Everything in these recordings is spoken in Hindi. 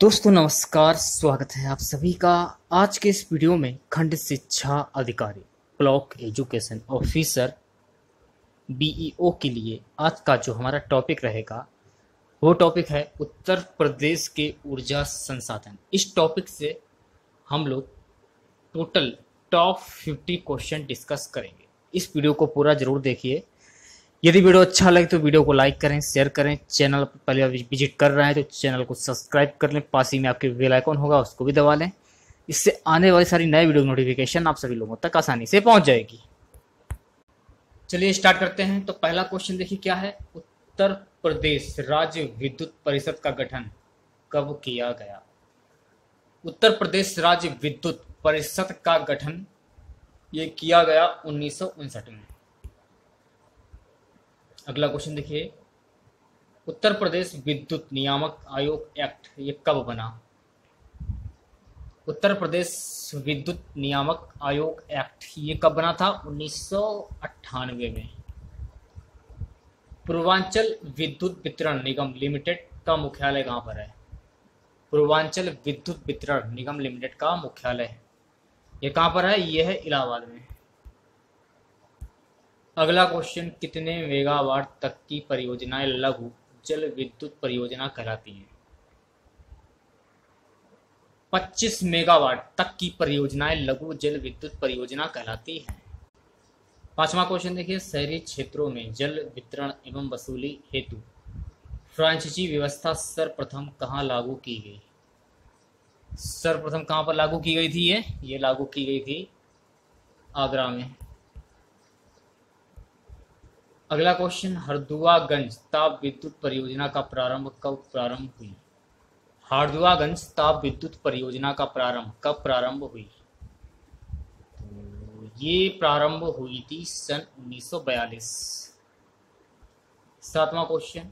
दोस्तों नमस्कार, स्वागत है आप सभी का आज के इस वीडियो में खंड शिक्षा अधिकारी, ब्लॉक एजुकेशन ऑफिसर बीईओ के लिए आज का जो हमारा टॉपिक रहेगा, वो टॉपिक है उत्तर प्रदेश के ऊर्जा संसाधन। इस टॉपिक से हम लोग टोटल टॉप 50 क्वेश्चन डिस्कस करेंगे। इस वीडियो को पूरा ज़रूर देखिए। यदि वीडियो अच्छा लगे तो वीडियो को लाइक करें, शेयर करें, चैनल पहले विज़िट कर रहे हैं तो चैनल को सब्सक्राइब कर लें, पास ही में आपके बेल आइकॉन होगा, उसको भी दबा लें। इससे आने वाली सारी नए वीडियो नोटिफिकेशन आप सभी लोगों तक आसानी से पहुँच जाएगी। चलिए स्टार्ट करते हैं। तो पहला क्वेश्चन देखिए क्या है? उत्तर प्रदेश राज्य विद्युत परिषद का गठन कब किया गया? उत्तर प्रदेश राज्य विद्युत परिषद का गठन ये किया गया उन्नीस सौ उनसठ में। अगला क्वेश्चन देखिए। उत्तर प्रदेश विद्युत नियामक आयोग एक्ट, ये कब बना? उत्तर प्रदेश विद्युत नियामक आयोग एक्ट, ये कब बना था? उन्नीस सौ अट्ठानवे में। पूर्वांचल विद्युत वितरण निगम लिमिटेड का मुख्यालय कहाँ पर है? पूर्वांचल विद्युत वितरण निगम लिमिटेड का मुख्यालय। है ये कहाँ पर है? ये है इलाहाबाद में। अगला क्वेश्चन कितने मेगावाट तक की परियोजनाएँ लघु जल विद्युत परियोजना कहलाती हैं? 25 मेगावाट तक की परियोजनाएँ लघु जल विद्युत परियोजना कहलाती हैं। पांचवा क्वेश्चन देखिए, शहरी क्षेत्रों में जल वितरण एवं वसूली हेतु फ्रांचीसी व्यवस्था सर्वप्रथम कहाँ लागू की गई? सर्वप्रथम कहाँ पर लागू की गई थी ये? ये लागू की गई थी आगरा में। अगला क्वेश्चन हरदुआगंज ताप विद्युत परियोजना का प्रारंभ कब प्रारंभ हुई? हरदुआगंज ताप विद्युत परियोजना का प्रारंभ कब प्रारंभ हुई? तो ये प्रारंभ हुई थी सन 1942 सातवां क्वेश्चन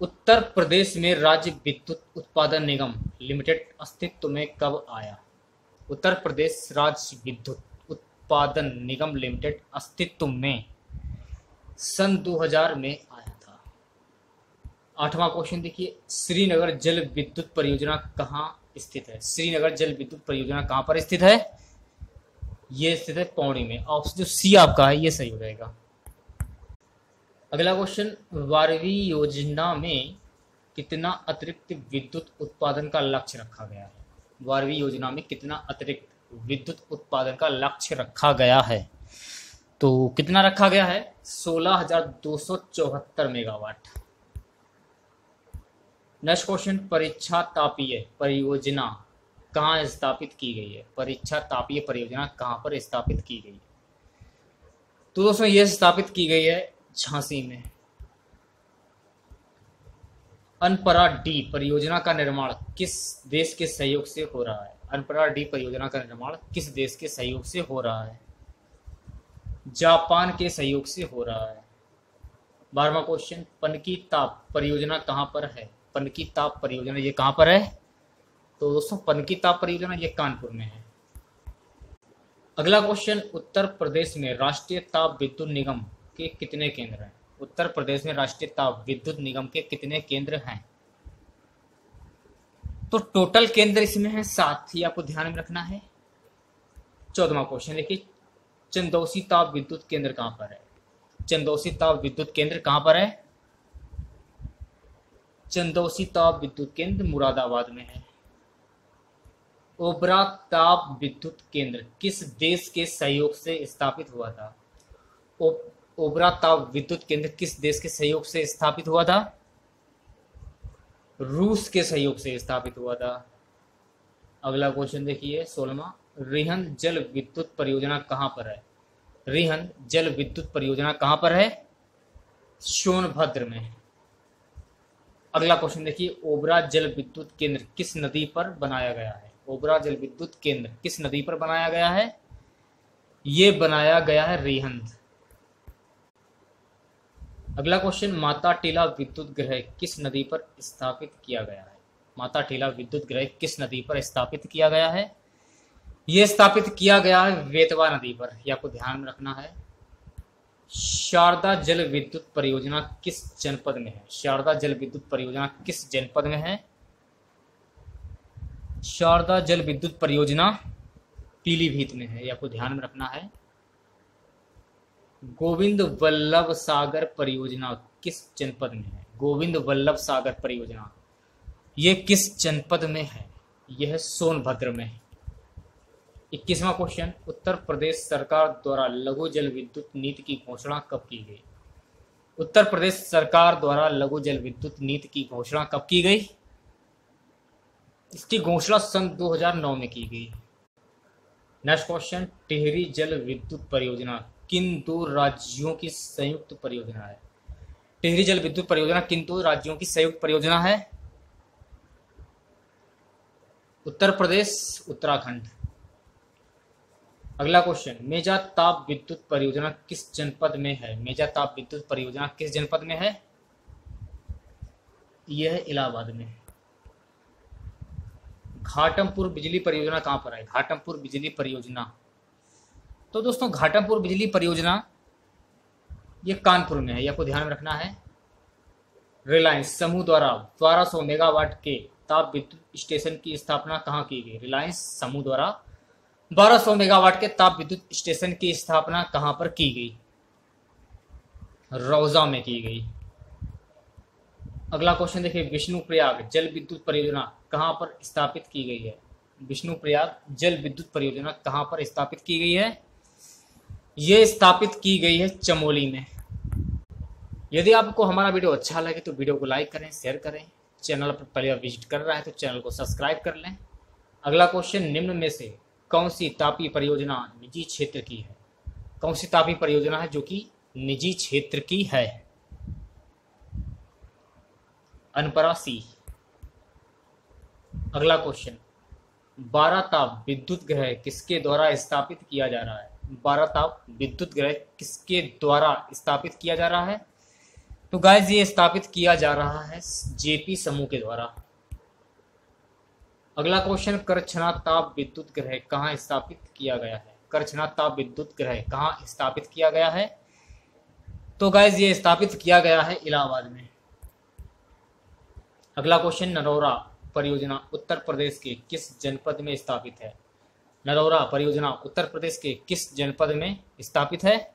उत्तर प्रदेश में राज्य विद्युत उत्पादन निगम लिमिटेड अस्तित्व में कब आया? उत्तर प्रदेश राज्य विद्युत उत्पादन निगम लिमिटेड अस्तित्व में सन 2000 में आया था। आठवां क्वेश्चन देखिए, श्रीनगर जल विद्युत परियोजना कहाँ स्थित है? श्रीनगर जल विद्युत परियोजना कहाँ पर स्थित है? ये स्थित है पौड़ी में। ऑप्शन जो सी आपका है, ये सही हो जाएगा। अगला क्वेश्चन बारहवीं योजना में कितना अतिरिक्त विद्युत उत्पादन का लक्ष्य रखा गया है? बारहवीं योजना में कितना अतिरिक्त विद्युत उत्पादन का लक्ष्य रखा गया है? तो कितना रखा गया है? सोलह हज़ार दो सौ चौहत्तर मेगावाट। नेक्स्ट क्वेश्चन परीक्षा तापीय परियोजना कहाँ स्थापित की गई है? परीक्षा तापीय परियोजना कहाँ पर स्थापित की गई है? तो दोस्तों, ये स्थापित की गई है झांसी में। अनपरा डी परियोजना का निर्माण किस देश के सहयोग से हो रहा है? अनपरा डी परियोजना का निर्माण किस देश के सहयोग से हो रहा है? जापान के सहयोग से हो रहा है। बारहवा क्वेश्चन पनकी ताप परियोजना कहाँ पर है? पनकी ताप परियोजना ये कहाँ पर है? तो दोस्तों पनकी ताप परियोजना ये कानपुर में है। अगला क्वेश्चन उत्तर प्रदेश में राष्ट्रीय ताप विद्युत निगम के कितने केंद्र हैं? उत्तर प्रदेश में राष्ट्रीय ताप विद्युत निगम के कितने केंद्र हैं? तो टोटल केंद्र इसमें है सात ही आपको ध्यान में रखना है। चौदवा क्वेश्चन देखिए चंदौसी ताप विद्युत केंद्र कहाँ पर है? चंदौसी ताप विद्युत केंद्र कहाँ पर है? चंदौसी ताप विद्युत केंद्र मुरादाबाद में है। ओबरा ताप विद्युत केंद्र किस देश के सहयोग से स्थापित हुआ था? ओबरा ताप विद्युत केंद्र किस देश के सहयोग से स्थापित हुआ था? रूस के सहयोग से स्थापित हुआ था। अगला क्वेश्चन देखिए, सोलवा। रिहन जल विद्युत परियोजना कहाँ पर है? रिहन जल विद्युत परियोजना कहाँ पर है? सोनभद्र में अगला क्वेश्चन देखिए, ओबरा जल विद्युत केंद्र किस नदी पर बनाया गया है? ओबरा जल विद्युत केंद्र किस नदी पर बनाया गया है? ये बनाया गया है रिहंद अगला क्वेश्चन माता टीला विद्युत ग्रह किस नदी पर स्थापित किया गया है? माता टीला विद्युत ग्रह किस नदी पर स्थापित किया गया है? ये स्थापित किया गया है वेतवा नदी पर यह आपको ध्यान में रखना है। शारदा जल विद्युत परियोजना किस जनपद में है? शारदा जल विद्युत परियोजना किस जनपद में है? शारदा जल विद्युत परियोजना पीलीभीत में है यह आपको ध्यान में रखना है। गोविंद वल्लभ सागर परियोजना किस जनपद में है? गोविंद वल्लभ सागर परियोजना, ये किस जनपद में है? यह सोनभद्र में है। इक्कीसवा क्वेश्चन उत्तर प्रदेश सरकार द्वारा लघु जल विद्युत नीति की घोषणा कब की गई? उत्तर प्रदेश सरकार द्वारा लघु जल विद्युत नीति की घोषणा कब की गई? इसकी घोषणा सन 2009 में की गई। नेक्स्ट क्वेश्चन टिहरी जल विद्युत परियोजना किन दो राज्यों की संयुक्त परियोजना है? टिहरी जल विद्युत परियोजना किन दो राज्यों की संयुक्त परियोजना है? उत्तर प्रदेश, उत्तराखंड। अगला क्वेश्चन मेजा ताप विद्युत परियोजना किस जनपद में है? मेजा ताप विद्युत परियोजना किस जनपद में है? यह इलाहाबाद में घाटमपुर बिजली परियोजना कहाँ पर है घाटमपुर बिजली परियोजना। तो दोस्तों, घाटमपुर बिजली परियोजना ये कानपुर में है। ये आपको ध्यान में रखना है। रिलायंस समूह द्वारा 1200 मेगावाट के ताप विद्युत स्टेशन की स्थापना कहाँ की गई? रिलायंस समूह द्वारा 1200 मेगावाट के ताप विद्युत स्टेशन की स्थापना कहाँ पर की गई? रोजा में की गई। अगला क्वेश्चन देखिए विष्णु प्रयाग जल विद्युत परियोजना कहाँ पर स्थापित की गई है? विष्णु प्रयाग जल विद्युत परियोजना कहाँ पर स्थापित की गई है? यह स्थापित की गई है चमोली में। यदि आपको हमारा वीडियो अच्छा लगे तो वीडियो को लाइक करें, शेयर करें। चैनल पर पहले विज़िट कर रहा है तो चैनल को सब्सक्राइब कर लें। अगला क्वेश्चन निम्न में से कौन सी तापी परियोजना निजी क्षेत्र की है? कौन सी तापी परियोजना है जो कि निजी क्षेत्र की है? अनपरा सी। अगला क्वेश्चन बारह ताप विद्युत ग्रह किसके द्वारा स्थापित किया जा रहा है? बारह ताप विद्युत ग्रह किसके द्वारा स्थापित किया जा रहा है? तो गाइज़ ये स्थापित किया जा रहा है जेपी समूह के द्वारा। अगला क्वेश्चन करछना ताप विद्युत ग्रह कहाँ स्थापित किया गया है? करछना ताप विद्युत ग्रह कहाँ स्थापित किया गया है? तो गाइज़ ये स्थापित किया गया है इलाहाबाद में। अगला क्वेश्चन नरोरा परियोजना उत्तर प्रदेश के किस जनपद में स्थापित है? नरोरा परियोजना उत्तर प्रदेश के किस जनपद में स्थापित है?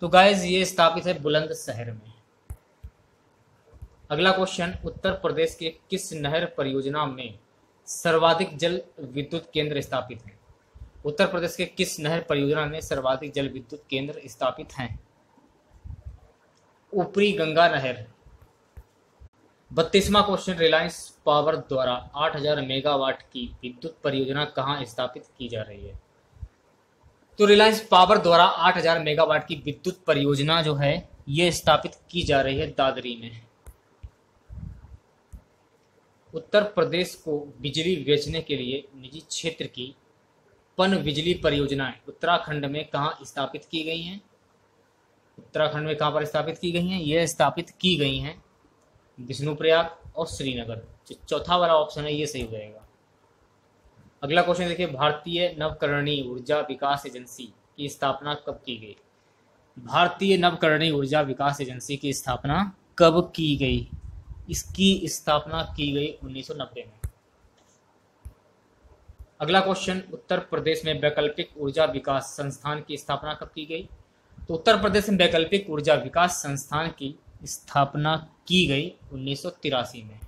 तो गाइज़ ये स्थापित है बुलंदशहर में। अगला क्वेश्चन उत्तर प्रदेश के किस नहर परियोजना में सर्वाधिक जल विद्युत केंद्र स्थापित है। उत्तर प्रदेश के किस नहर परियोजना में सर्वाधिक जल विद्युत केंद्र स्थापित हैं? ऊपरी गंगा नहर। बत्तीसवा क्वेश्चन, रिलायंस पावर द्वारा 8000 मेगावाट की विद्युत परियोजना कहाँ स्थापित की जा रही है? तो रिलायंस पावर द्वारा 8000 मेगावाट की विद्युत परियोजना जो है, ये स्थापित की जा रही है दादरी में। उत्तर प्रदेश को बिजली बेचने के लिए निजी क्षेत्र की पन बिजली परियोजनाएँ उत्तराखंड में कहाँ स्थापित की गई हैं? उत्तराखंड में कहाँ पर स्थापित की गई हैं? यह स्थापित की गई हैं विष्णुप्रयाग और श्रीनगर। चौथा वाला ऑप्शन है ये सही हो जाएगा। अगला क्वेश्चन देखिए, भारतीय नवकरणीय ऊर्जा विकास एजेंसी की स्थापना कब की गई? भारतीय नवकरणीय ऊर्जा विकास एजेंसी की स्थापना कब की गई? इसकी स्थापना की गई 1990 में। अगला क्वेश्चन उत्तर प्रदेश में वैकल्पिक ऊर्जा विकास संस्थान की स्थापना कब की गई? तो उत्तर प्रदेश में वैकल्पिक ऊर्जा विकास संस्थान की स्थापना की गई उन्नीस सौ तिरासी में।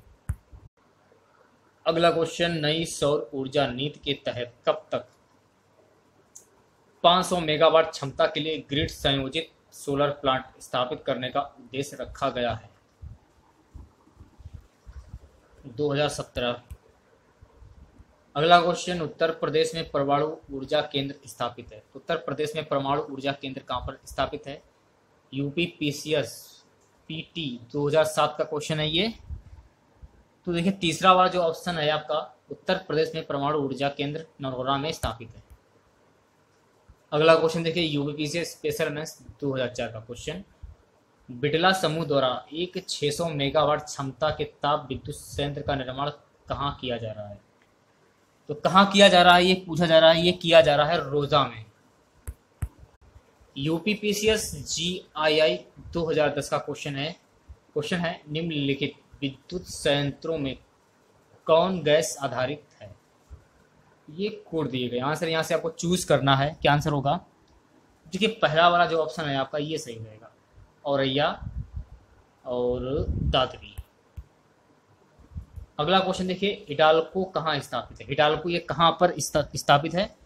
अगला क्वेश्चन नई सौर ऊर्जा नीति के तहत कब तक 500 मेगावाट क्षमता के लिए ग्रिड संयोजित सोलर प्लांट स्थापित करने का उद्देश्य रखा गया है? 2017 अगला क्वेश्चन उत्तर प्रदेश में परमाणु ऊर्जा केंद्र स्थापित है। उत्तर प्रदेश में परमाणु ऊर्जा केंद्र कहाँ पर स्थापित है? यूपी पीसीएस पीटी 2007 का क्वेश्चन है ये। तो देखिए, तीसरा वाला जो ऑप्शन है आपका, उत्तर प्रदेश में परमाणु ऊर्जा केंद्र नरोरा में स्थापित है। अगला क्वेश्चन देखिए यूपी पीसीएस स्पेशल मेंस 2004 का क्वेश्चन बिटला समूह द्वारा एक 600 मेगावाट क्षमता के ताप विद्युत संयंत्र का निर्माण कहाँ किया जा रहा है? तो कहाँ किया जा रहा है? ये पूछा जा रहा है, ये किया जा रहा है रोजा में। यूपीपीसीएस जी आई आई दो हज़ार दस का क्वेश्चन है। क्वेश्चन है, निम्नलिखित विद्युत संयंत्रों में कौन गैस आधारित है? ये कोड दिए गए। आंसर यहाँ से आपको चूज़ करना है, क्या आंसर होगा? देखिए, पहला वाला जो ऑप्शन है आपका, ये सही रहेगा। औरैया और दादरी। अगला क्वेश्चन देखिए, हिडाल्को कहाँ स्थापित है? हिडाल्को ये कहाँ पर स्थापित है?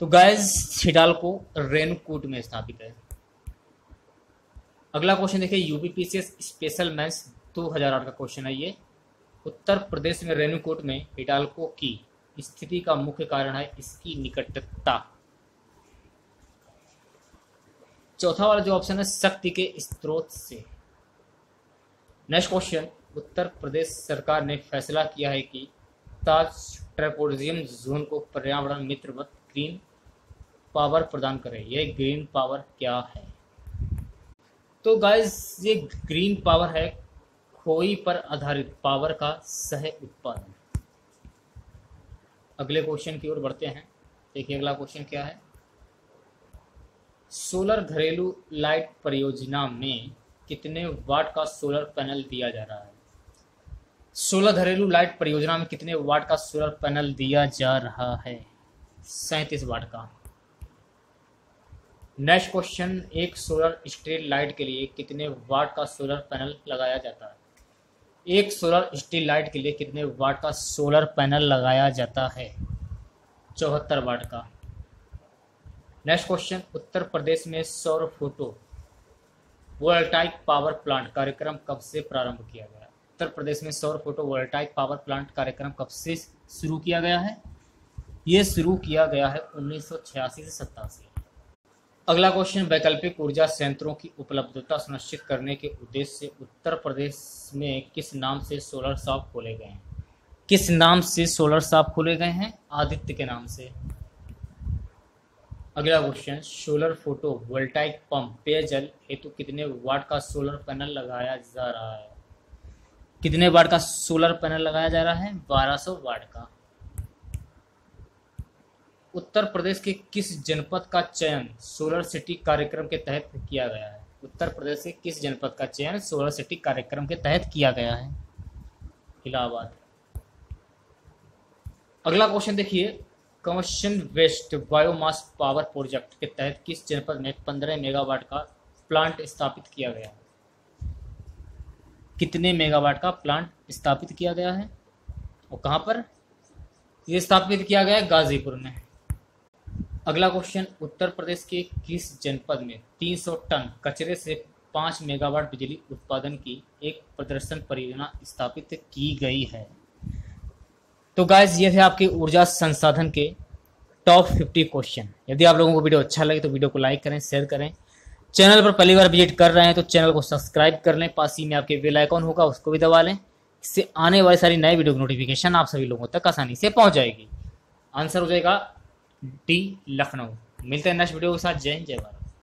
तो गैज हिडाल्को रेनकोट में स्थापित है। अगला क्वेश्चन देखिए यूपीपीसीएस स्पेशल मैथ्स 2008 का क्वेश्चन है ये। उत्तर प्रदेश में रेणुकूट में हिडाल्को की स्थिति का मुख्य कारण है इसकी निकटता। चौथा वाला जो ऑप्शन है, शक्ति के स्रोत से। नेक्स्ट क्वेश्चन उत्तर प्रदेश सरकार ने फैसला किया है कि ताज ट्रेपोडियम जोन को पर्यावरण मित्रवत ग्रीन पावर प्रदान करे। ये ग्रीन पावर क्या है? तो गाइस ये ग्रीन पावर है खोई पर आधारित पावर का सह उत्पादन। अगले क्वेश्चन की ओर बढ़ते हैं। देखिए अगला क्वेश्चन क्या है? सोलर घरेलू लाइट परियोजना में कितने वाट का सोलर पैनल दिया जा रहा है? सोलर घरेलू लाइट परियोजना में कितने वाट का सोलर पैनल दिया जा रहा है? सैंतीस वाट का। नेक्स्ट क्वेश्चन, एक सोलर स्ट्रीट लाइट के लिए कितने वाट का सोलर पैनल लगाया जाता है? एक सोलर स्ट्रीट लाइट के लिए कितने वाट का सोलर पैनल लगाया जाता है? चौहत्तर वाट का। नेक्स्ट क्वेश्चन उत्तर प्रदेश में सौर फ़ोटो वोल्टाइक पावर प्लांट कार्यक्रम कब से प्रारंभ किया गया? उत्तर प्रदेश में सौर फ़ोटो वोल्टाइक पावर प्लांट कार्यक्रम कब से शुरू किया गया है? ये शुरू किया गया है उन्नीस सौ छियासी से सत्तासी अगला क्वेश्चन वैकल्पिक ऊर्जा संयंत्रों की उपलब्धता सुनिश्चित करने के उद्देश्य से उत्तर प्रदेश में किस नाम से सोलर शॉप खोले गए हैं? किस नाम से सोलर शॉप खोले गए हैं? आदित्य के नाम से। अगला question solar photovoltaic pump पेयजल हेतु कितने वाट का सोलर पैनल लगाया जा रहा है? कितने वाट का सोलर पैनल लगाया जा रहा है? 1200 वाट का। उत्तर प्रदेश के किस जनपद का चयन सोलर सिटी कार्यक्रम के तहत किया गया है? उत्तर प्रदेश के किस जनपद का चयन सोलर सिटी कार्यक्रम के तहत किया गया है? इलाहाबाद। अगला क्वेश्चन देखिए कमर्शन वेस्ट बायोमास पावर प्रोजेक्ट के तहत किस जनपद में 15 मेगावाट का प्लांट स्थापित किया गया है? कितने मेगावाट का प्लांट स्थापित किया गया है? और कहाँ पर? ये स्थापित किया गया है गाजीपुर में। अगला क्वेश्चन, उत्तर प्रदेश के किस जनपद में 300 टन कचरे से 5 मेगावाट बिजली उत्पादन की एक प्रदर्शन परियोजना स्थापित की गई है? तो गाइज़ ये थे आपके ऊर्जा संसाधन के टॉप 50 क्वेश्चन यदि आप लोगों को वीडियो अच्छा लगे तो वीडियो को लाइक करें शेयर करें। चैनल पर पहली बार विज़िट कर रहे हैं तो चैनल को सब्सक्राइब कर लें। पास ही में आपके बेल आइकॉन होगा, उसको भी दबा लें। इससे आने वाली सारी नई वीडियो की नोटिफिकेशन आप सभी लोगों तक आसानी से पहुँच जाएगी। आंसर हो जाएगा डी लखनऊ मिलते हैं नेक्स्ट वीडियो के साथ। जय जय भारत।